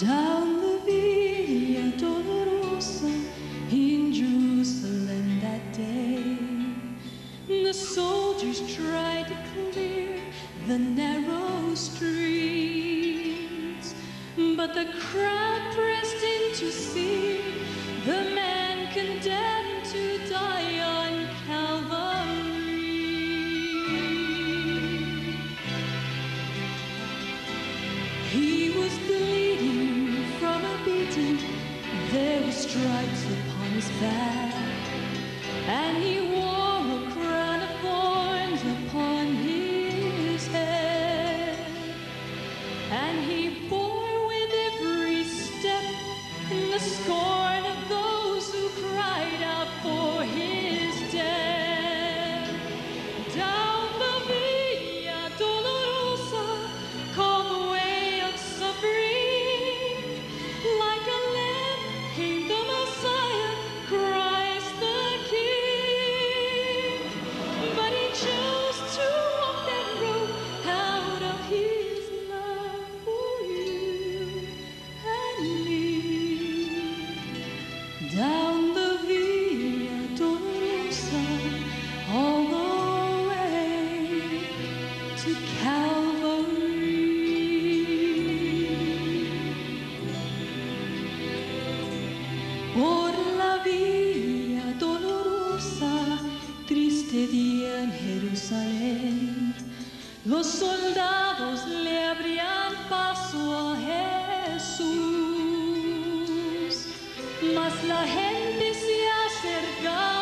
Down the Via Dolorosa in Jerusalem that day, the soldiers tried to clear the narrow streets, but the crowd pressed in to see the man condemned stripes upon his back, and he en Jerusalén, los soldados le abrían paso a Jesús, mas la gente se acercaba.